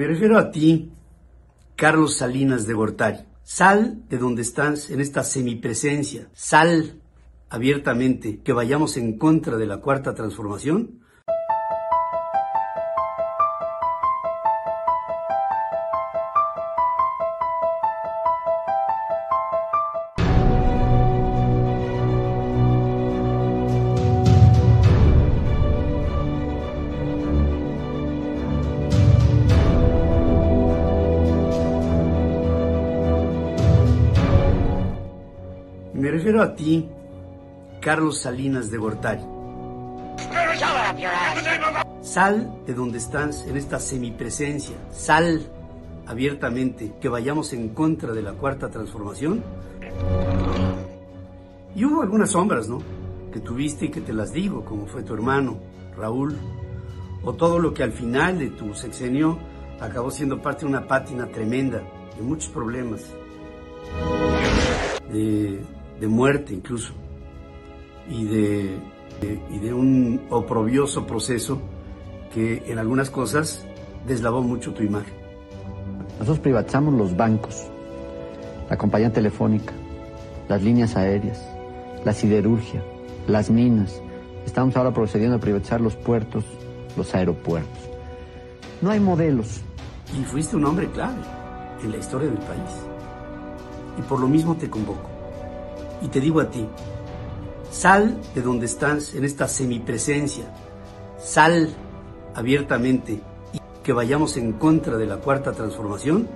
Me refiero a ti, Carlos Salinas de Gortari. Sal de donde estás en esta semipresencia. Sal abiertamente que vayamos en contra de la cuarta transformación. Me refiero a ti, Carlos Salinas de Gortari. Sal de donde estás en esta semipresencia. Sal abiertamente que vayamos en contra de la cuarta transformación. Y hubo algunas sombras, ¿no? Que tuviste y que te las digo, como fue tu hermano, Raúl. O todo lo que al final de tu sexenio acabó siendo parte de una pátina tremenda, de muchos problemas. De, muerte incluso. Y de, de- y de un oprobioso proceso que en algunas cosas deslavó mucho tu imagen. Nosotros privatizamos los bancos, la compañía telefónica, las líneas aéreas, la siderurgia, las minas. Estamos ahora procediendo a privatizar los puertos, los aeropuertos. No hay modelos. Y fuiste un hombre clave en la historia del país. Y por lo mismo te convoco. Y te digo a ti, sal de donde estás en esta semipresencia. Sal abiertamente y que vayamos en contra de la cuarta transformación.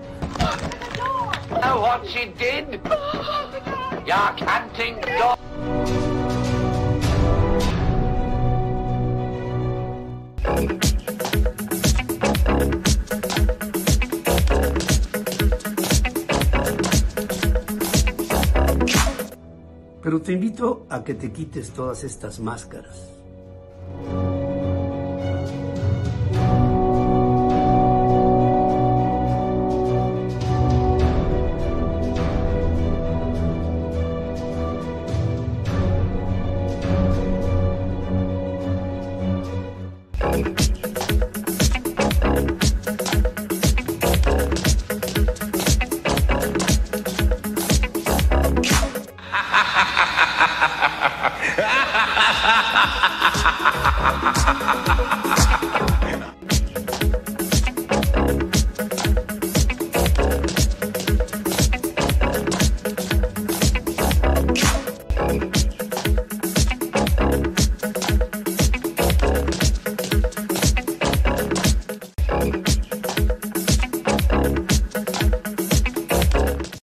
Pero te invito a que te quites todas estas máscaras. ha ha ha ha